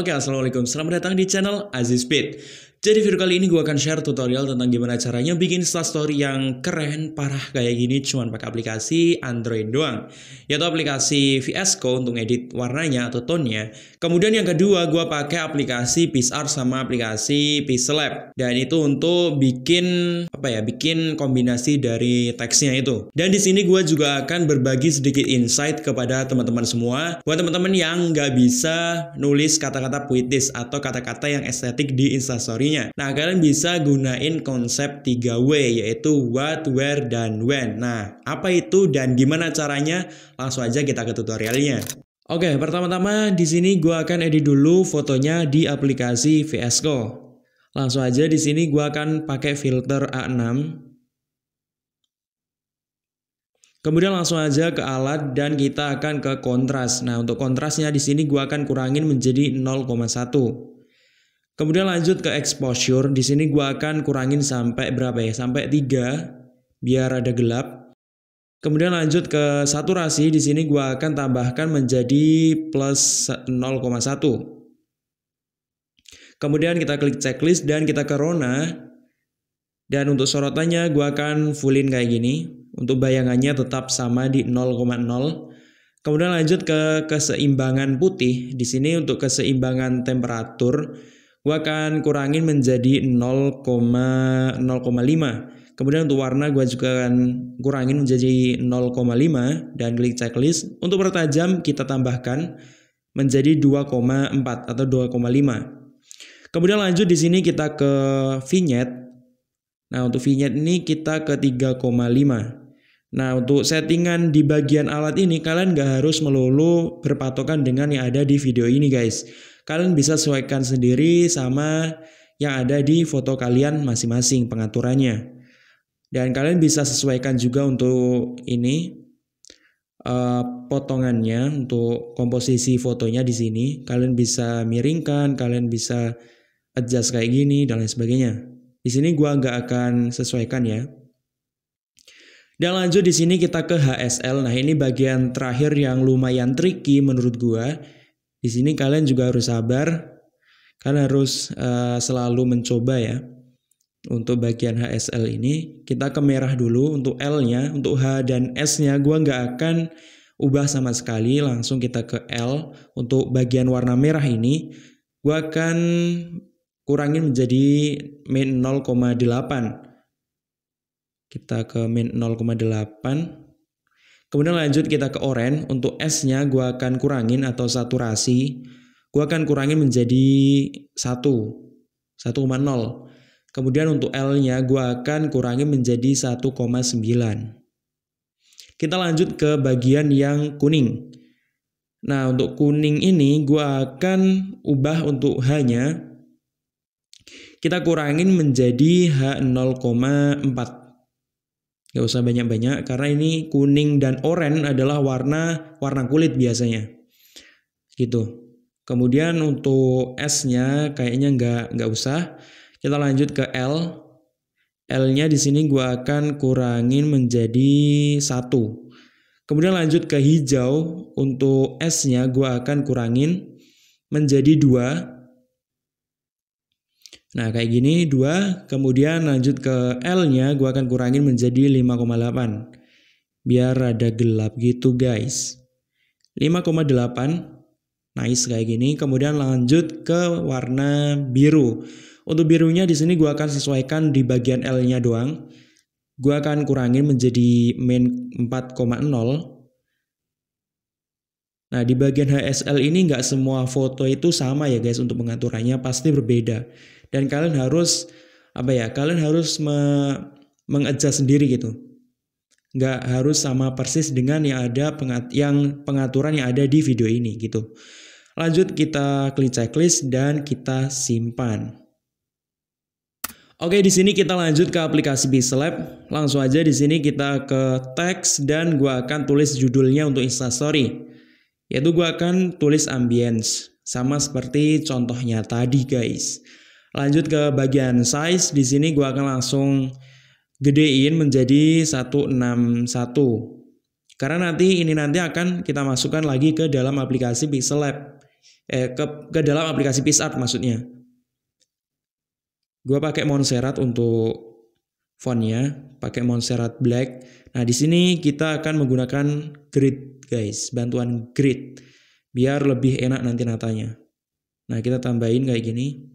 Oke, Assalamualaikum. Selamat datang di channel Aziz Speed. Jadi video kali ini gue akan share tutorial tentang gimana caranya bikin instastory yang keren, parah kayak gini cuman pakai aplikasi Android doang. Yaitu aplikasi VS Code untuk edit warnanya atau tone-nya. Kemudian yang kedua gue pakai aplikasi PixArt sama aplikasi Pixelab. Dan itu untuk bikin apa ya, bikin kombinasi dari teksnya itu. Dan di sini gue juga akan berbagi sedikit insight kepada teman-teman semua. Buat teman-teman yang nggak bisa nulis kata-kata puitis atau kata-kata yang estetik di instastory Nah, kalian bisa gunain konsep 3W yaitu what, where, dan when. Nah, apa itu dan gimana caranya? Langsung aja kita ke tutorialnya. Oke, pertama-tama di sini gue akan edit dulu fotonya di aplikasi VS Code. Langsung aja di sini gue akan pakai filter A6. Kemudian langsung aja ke alat dan kita akan ke kontras. Nah, untuk kontrasnya di sini gue akan kurangin menjadi 0,1. Kemudian lanjut ke exposure. Di sini gua akan kurangin sampai berapa ya? Sampai 3 biar ada gelap. Kemudian lanjut ke saturasi. Di sini gua akan tambahkan menjadi plus 0,1. Kemudian kita klik checklist dan kita ke Rona. Dan untuk sorotannya gua akan fullin kayak gini. Untuk bayangannya tetap sama di 0,0. Kemudian lanjut ke keseimbangan putih. Di sini untuk keseimbangan temperatur gue akan kurangin menjadi 0,05 kemudian untuk warna gue juga akan kurangin menjadi 0,5 dan klik checklist. Untuk pertajam kita tambahkan menjadi 2,4 atau 2,5 kemudian lanjut di sini kita ke vignette. Nah untuk vignette ini kita ke 3,5 Nah, untuk settingan di bagian alat ini, kalian gak harus melulu berpatokan dengan yang ada di video ini, guys kalian bisa sesuaikan sendiri sama yang ada di foto kalian masing-masing pengaturannya. Dan kalian bisa sesuaikan juga untuk ini uh, potongannya untuk komposisi fotonya di sini. Kalian bisa miringkan, kalian bisa adjust kayak gini dan lain sebagainya. Di sini gua nggak akan sesuaikan ya. Dan lanjut di sini kita ke HSL. Nah, ini bagian terakhir yang lumayan tricky menurut gua di sini kalian juga harus sabar. Kalian harus uh, selalu mencoba ya. Untuk bagian HSL ini kita ke merah dulu untuk L-nya, untuk H dan S-nya gua nggak akan ubah sama sekali, langsung kita ke L. Untuk bagian warna merah ini gua akan kurangin menjadi min 0,8. Kita ke min 0,8 Kemudian lanjut kita ke orange. Untuk S-nya gue akan kurangin atau saturasi. Gue akan kurangin menjadi 1. 1,0. Kemudian untuk L-nya gue akan kurangin menjadi 1,9. Kita lanjut ke bagian yang kuning. Nah untuk kuning ini gue akan ubah untuk H-nya. Kita kurangin menjadi H0,4. Gak usah banyak-banyak karena ini kuning dan oranye adalah warna warna kulit biasanya. Gitu. Kemudian untuk S-nya kayaknya nggak nggak usah. Kita lanjut ke L. L-nya di sini gua akan kurangin menjadi satu. Kemudian lanjut ke hijau. Untuk S-nya gua akan kurangin menjadi dua. Nah, kayak gini dua, kemudian lanjut ke L-nya gua akan kurangin menjadi 5,8. Biar rada gelap gitu, guys. 5,8. Nice kayak gini. Kemudian lanjut ke warna biru. Untuk birunya di sini gua akan sesuaikan di bagian L-nya doang. Gua akan kurangin menjadi min 4,0 Nah, di bagian HSL ini nggak semua foto itu sama ya guys untuk pengaturannya pasti berbeda. Dan kalian harus apa ya? Kalian harus me sendiri gitu. Nggak harus sama persis dengan yang ada pengat yang pengaturan yang ada di video ini gitu. Lanjut kita klik checklist dan kita simpan. Oke, di sini kita lanjut ke aplikasi Pixelab. Langsung aja di sini kita ke teks dan gua akan tulis judulnya untuk Instastory yaitu gue akan tulis ambience sama seperti contohnya tadi guys. Lanjut ke bagian size, di sini gue akan langsung gedein menjadi 161. Karena nanti ini nanti akan kita masukkan lagi ke dalam aplikasi Pixel Lab. eh ke, ke dalam aplikasi PixArt maksudnya. Gua pakai Montserrat untuk fontnya, pakai Montserrat Black. Nah, di sini kita akan menggunakan grid, guys, bantuan grid biar lebih enak nanti natanya. Nah, kita tambahin kayak gini.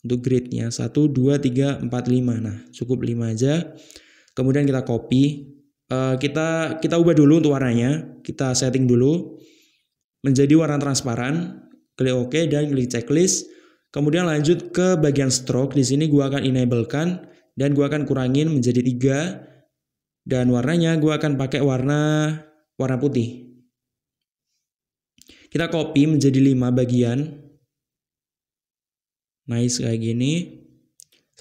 Untuk gridnya 1 2 3 4 5. Nah, cukup 5 aja. Kemudian kita copy. Uh, kita kita ubah dulu untuk warnanya. Kita setting dulu menjadi warna transparan. Klik OK dan klik checklist. Kemudian lanjut ke bagian stroke. Di sini gua akan enablekan dan gua akan kurangin menjadi 3 dan warnanya gua akan pakai warna warna putih. Kita copy menjadi 5 bagian nice kayak gini.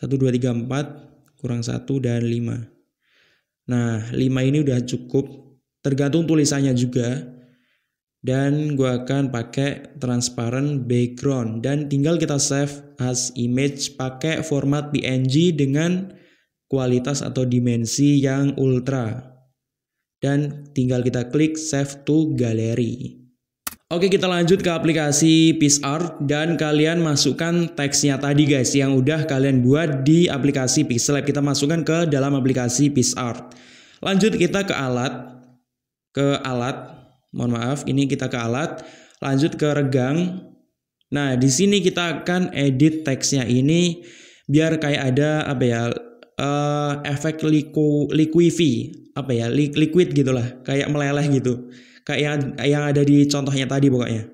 1 2 3 4 kurang 1 dan 5 nah 5 ini udah cukup. Tergantung tulisannya juga. Dan gua akan pakai transparent background. Dan tinggal kita save as image pakai format PNG dengan kualitas atau dimensi yang ultra. Dan tinggal kita klik save to gallery Oke kita lanjut ke aplikasi PixArt dan kalian masukkan teksnya tadi guys yang udah kalian buat di aplikasi Pixelab kita masukkan ke dalam aplikasi PixArt. Lanjut kita ke alat ke alat mohon maaf ini kita ke alat lanjut ke regang. Nah di sini kita akan edit teksnya ini biar kayak ada apa ya uh, efek liku liquify apa ya liquid gitulah kayak meleleh gitu kayak yang, yang ada di contohnya tadi pokoknya.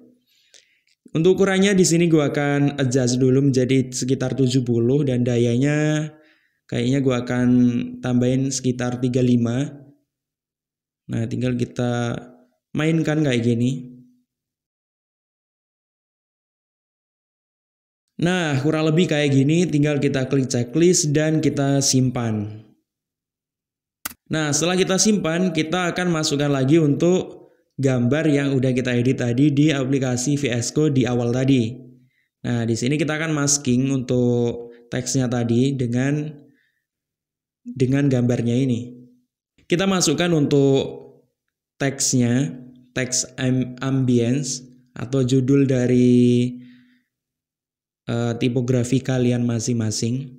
Untuk ukurannya di sini gue akan adjust dulu menjadi sekitar 70 dan dayanya kayaknya gue akan tambahin sekitar 35. Nah, tinggal kita mainkan kayak gini. Nah, kurang lebih kayak gini, tinggal kita klik checklist dan kita simpan. Nah, setelah kita simpan, kita akan masukkan lagi untuk gambar yang udah kita edit tadi di aplikasi VS Code di awal tadi. Nah, di sini kita akan masking untuk teksnya tadi dengan dengan gambarnya ini. Kita masukkan untuk teksnya, teks ambience atau judul dari uh, tipografi kalian masing-masing.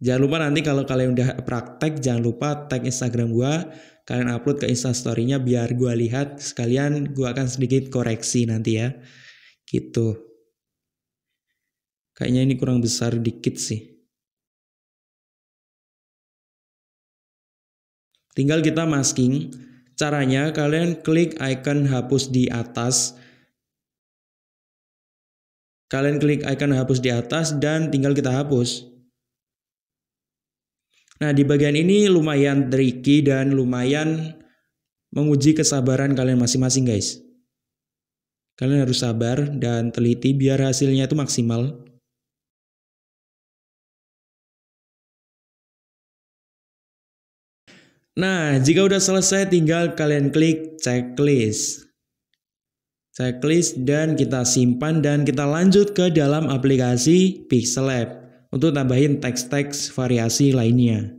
Jangan lupa nanti kalau kalian udah praktek, jangan lupa tag Instagram gua kalian upload ke instastorynya biar gue lihat. Sekalian gue akan sedikit koreksi nanti ya. Gitu. Kayaknya ini kurang besar dikit sih. Tinggal kita masking. Caranya kalian klik icon hapus di atas. Kalian klik icon hapus di atas dan tinggal kita hapus Nah, di bagian ini lumayan tricky dan lumayan menguji kesabaran kalian masing-masing, guys. Kalian harus sabar dan teliti biar hasilnya itu maksimal. Nah, jika udah selesai tinggal kalian klik checklist. Checklist dan kita simpan dan kita lanjut ke dalam aplikasi Pixel Lab untuk tambahin teks-teks variasi lainnya.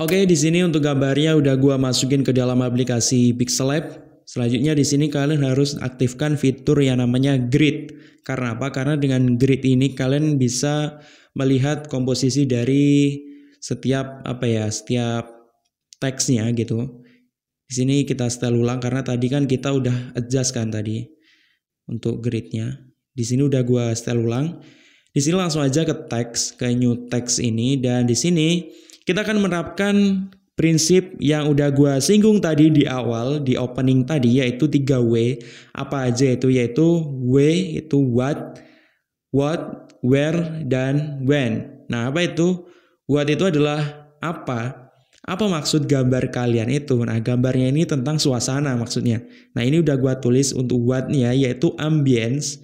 Oke, di sini untuk gambarnya udah gua masukin ke dalam aplikasi Pixel Lab. Selanjutnya di sini kalian harus aktifkan fitur yang namanya grid. Karena apa? Karena dengan grid ini kalian bisa melihat komposisi dari setiap apa ya, setiap teksnya gitu. Di sini kita setel ulang karena tadi kan kita udah adjust kan tadi untuk gridnya. Di sini udah gua setel ulang. Di sini langsung aja ke teks, ke new text ini dan di sini kita akan menerapkan prinsip yang udah gue singgung tadi di awal di opening tadi yaitu 3W apa aja itu yaitu W itu what, what, where dan when. Nah, apa itu? What itu adalah apa? Apa maksud gambar kalian itu? Nah, gambarnya ini tentang suasana maksudnya. Nah, ini udah gue tulis untuk what-nya yaitu ambience.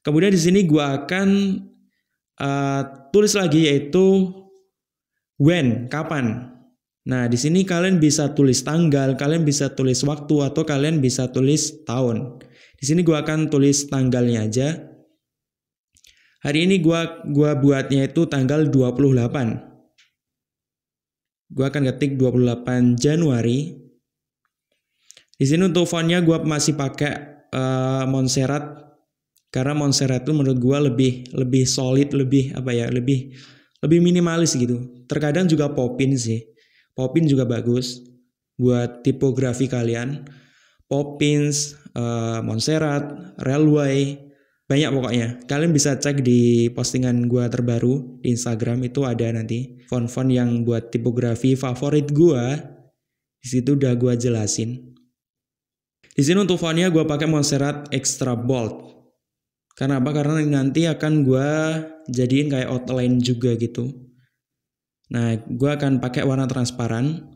Kemudian di sini gue akan uh, tulis lagi yaitu when, kapan. Nah, di sini kalian bisa tulis tanggal, kalian bisa tulis waktu atau kalian bisa tulis tahun. Di sini gua akan tulis tanggalnya aja. Hari ini gua gua buatnya itu tanggal 28. Gua akan ketik 28 Januari. Di sini untuk fontnya gua masih pakai uh, Montserrat karena Montserrat itu menurut gue lebih lebih solid lebih apa ya lebih lebih minimalis gitu terkadang juga Popin sih Popin juga bagus buat tipografi kalian Poppins, uh, Montserrat, Railway, banyak pokoknya. Kalian bisa cek di postingan gue terbaru di Instagram itu ada nanti font-font yang buat tipografi favorit gue. Di situ udah gue jelasin. Di sini untuk fontnya gue pakai Montserrat Extra Bold. Karena apa? Karena nanti akan gue jadiin kayak outline juga gitu. Nah, gue akan pakai warna transparan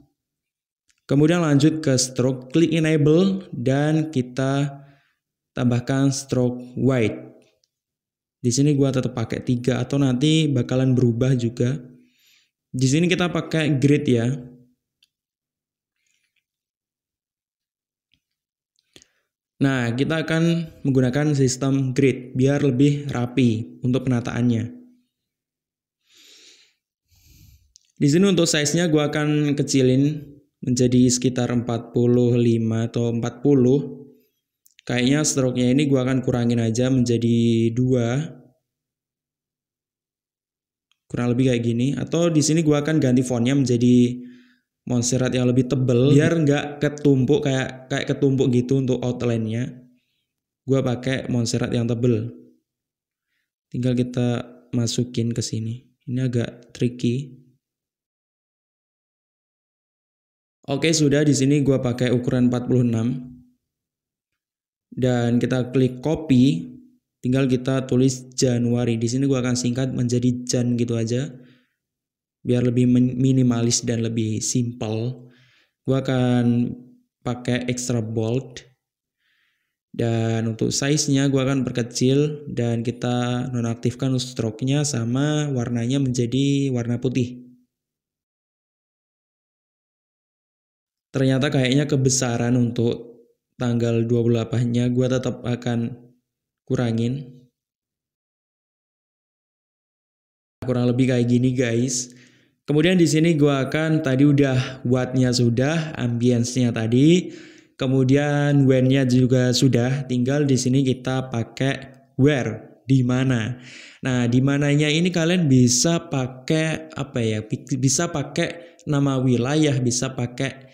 Kemudian lanjut ke stroke, klik enable dan kita tambahkan stroke white. Di sini gua tetap pakai tiga atau nanti bakalan berubah juga. Di sini kita pakai grid ya. Nah, kita akan menggunakan sistem grid biar lebih rapi untuk penataannya. Di sini untuk size-nya gue akan kecilin menjadi sekitar 45 atau 40 kayaknya stroke-nya ini gua akan kurangin aja menjadi dua. Kurang lebih kayak gini. Atau di sini gua akan ganti fontnya menjadi Montserrat yang lebih tebel biar nggak ketumpuk kayak kayak ketumpuk gitu untuk outline-nya. Gua pakai Montserrat yang tebel. Tinggal kita masukin ke sini. Ini agak tricky. Oke, sudah. Di sini gua pakai ukuran 46. Dan kita klik copy, tinggal kita tulis Januari. Di sini gua akan singkat menjadi Jan gitu aja. Biar lebih minimalis dan lebih simple. Gua akan pakai extra bold. Dan untuk size-nya gua akan perkecil dan kita nonaktifkan stroke-nya sama warnanya menjadi warna putih. ternyata kayaknya kebesaran untuk tanggal 28-nya gue tetap akan kurangin. Kurang lebih kayak gini guys. Kemudian di sini gue akan tadi udah wattnya sudah, ambience-nya tadi, kemudian when-nya juga sudah. Tinggal di sini kita pakai where, di mana. Nah, di mananya ini kalian bisa pakai apa ya? Bisa pakai nama wilayah, bisa pakai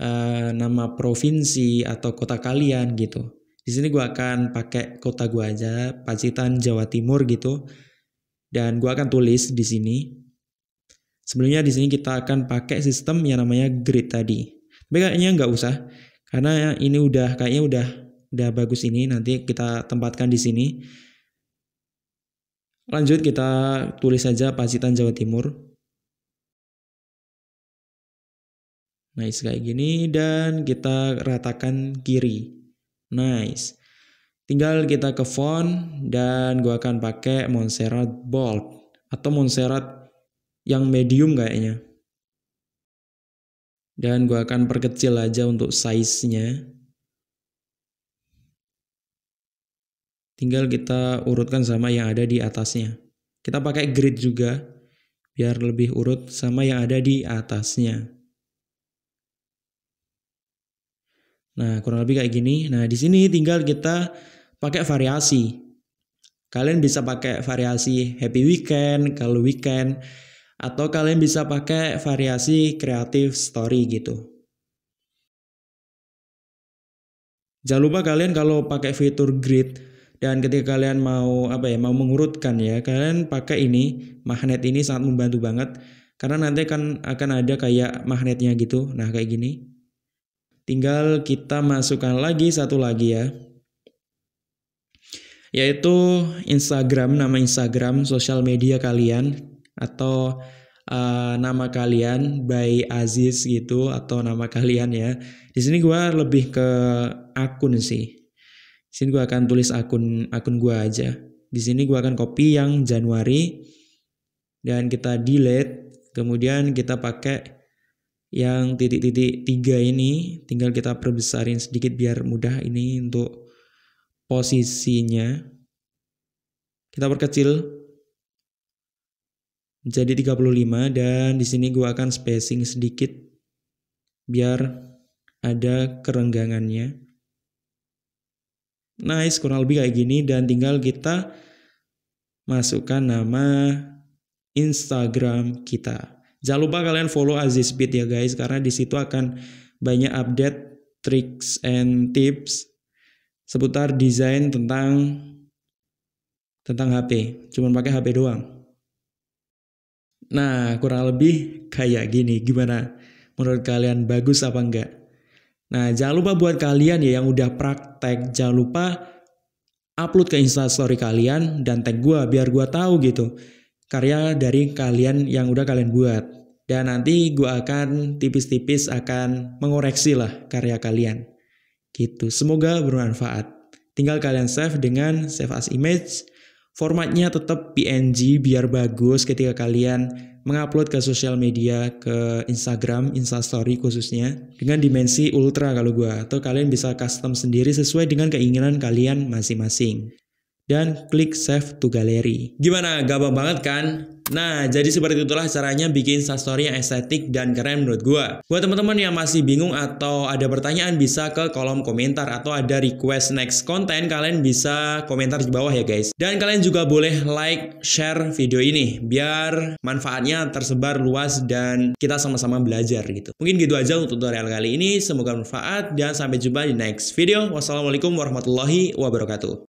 uh, nama provinsi atau kota kalian gitu. Di sini gue akan pakai kota gue aja, Pacitan, Jawa Timur gitu. Dan gue akan tulis di sini. Sebenarnya di sini kita akan pakai sistem yang namanya grid tadi. Tapi kayaknya nggak usah, karena ini udah kayaknya udah udah bagus ini. Nanti kita tempatkan di sini. Lanjut kita tulis saja Pacitan Jawa Timur. Nice kayak gini dan kita ratakan kiri. Nice. Tinggal kita ke font dan gua akan pakai Montserrat Bold atau Montserrat yang medium kayaknya. Dan gua akan perkecil aja untuk size-nya. Tinggal kita urutkan sama yang ada di atasnya. Kita pakai grid juga biar lebih urut sama yang ada di atasnya. Nah, kurang lebih kayak gini. Nah, di sini tinggal kita pakai variasi. Kalian bisa pakai variasi happy weekend, kalau weekend, atau kalian bisa pakai variasi creative story gitu. Jangan lupa kalian kalau pakai fitur grid dan ketika kalian mau apa ya mau mengurutkan ya kalian pakai ini magnet ini sangat membantu banget karena nanti kan akan ada kayak magnetnya gitu nah kayak gini Tinggal kita masukkan lagi satu lagi ya. Yaitu Instagram, nama Instagram, sosial media kalian atau uh, nama kalian by Aziz gitu atau nama kalian ya. Di sini gue lebih ke akun sih. Di sini gue akan tulis akun akun gue aja. Di sini gue akan copy yang Januari dan kita delete. Kemudian kita pakai yang titik-titik tiga ini tinggal kita perbesarin sedikit biar mudah ini untuk posisinya kita perkecil menjadi 35 dan di sini gua akan spacing sedikit biar ada kerenggangannya Nice, kurang lebih kayak gini dan tinggal kita masukkan nama Instagram kita. Jangan lupa kalian follow Aziz Beat ya guys karena di situ akan banyak update tricks and tips seputar desain tentang tentang HP. Cuman pakai HP doang. Nah, kurang lebih kayak gini. Gimana? Menurut kalian bagus apa enggak? Nah, jangan lupa buat kalian ya yang udah praktek, jangan lupa upload ke instastory kalian dan tag gue biar gue tahu gitu karya dari kalian yang udah kalian buat. Dan nanti gue akan tipis-tipis akan mengoreksi lah karya kalian. Gitu. Semoga bermanfaat. Tinggal kalian save dengan save as image Formatnya tetap PNG biar bagus ketika kalian mengupload ke sosial media, ke Instagram, Instastory khususnya, dengan dimensi ultra kalau gua, atau kalian bisa custom sendiri sesuai dengan keinginan kalian masing-masing. Dan klik save to gallery. Gimana? Gampang banget kan? Nah, jadi seperti itulah caranya bikin instastory yang estetik dan keren menurut gue. Buat teman-teman yang masih bingung atau ada pertanyaan bisa ke kolom komentar atau ada request next content kalian bisa komentar di bawah ya guys. Dan kalian juga boleh like, share video ini biar manfaatnya tersebar luas dan kita sama-sama belajar gitu. Mungkin gitu aja untuk tutorial kali ini. Semoga bermanfaat dan sampai jumpa di next video. Wassalamualaikum warahmatullahi wabarakatuh.